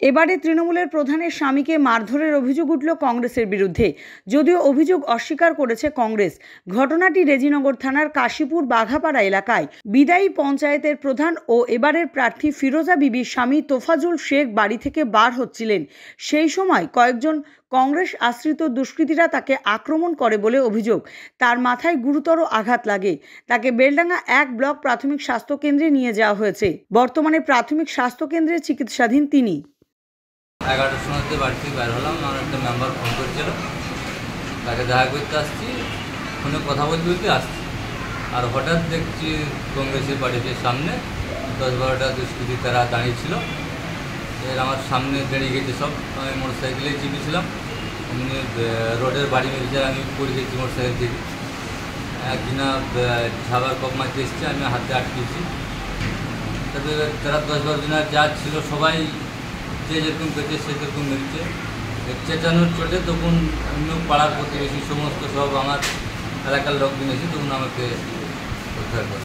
এবারে তৃণমূলের প্রধানের স্বামীকে মারধরের অভিযোগ উঠল কংগ্রেসের বিরুদ্ধে। যদিও অভিযোগ অস্বীকার করেছে কংগ্রেস। ঘটনাটি রেজিনগর থানার কাশীপুর বাঘাপাড়া এলাকায়। বিদায়ী পঞ্চায়েতের প্রধান ও এবারের প্রার্থী ফিরোজা বিবির স্বামী তোফাজুল শেখ বাড়ি থেকে বার হচ্ছিলেন। সেই সময় কয়েকজন কংগ্রেস আশ্রিত দুষ্কৃতীরা তাকে আক্রমণ করে বলে অভিযোগ। তার মাথায় গুরুতর আঘাত লাগে। তাকে বেলডাঙ্গা এক ব্লক প্রাথমিক স্বাস্থ্য কেন্দ্রে নিয়ে যাওয়া হয়েছে। বর্তমানে প্রাথমিক স্বাস্থ্য কেন্দ্রে চিকিৎসাধীন তিনি। এগারোটার সময়তে বাড়ি থেকে বের হলাম, আমার একটা মেম্বার ফোন করেছিল। তাকে দেখা করতে আসছি, ফোনে কথা বলতে বলতে আসছি। আর হঠাৎ দেখছি কংগ্রেসের বাড়িটির সামনে দশ বারোটা দুষ্কৃতি তারা দাঁড়িয়েছিল এর আমার সামনে দাঁড়িয়ে গেছে সব। আমি মোটর সাইকেলে চেপেছিলাম। এমনি রোডের বাড়ি মেরেছে আমি পড়ে গেছি মোটর সাইকেল থেকে। একদিনা খাবার কপ মারতে এসছে, আমি হাতে আটকেছি। তাদের তারা দশ বারো জনের যা ছিল সবাই যে যেরকম পেয়েছে, সে যেরকম মেরেছে। চেঁচানোর চোটে তখন আমিও পাড়ার প্রতিবেশী, সমস্ত সব আমার এলাকার লোকজন এসে তখন আমাকে উদ্ধার করে